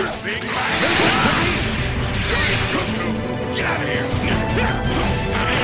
Get out of here!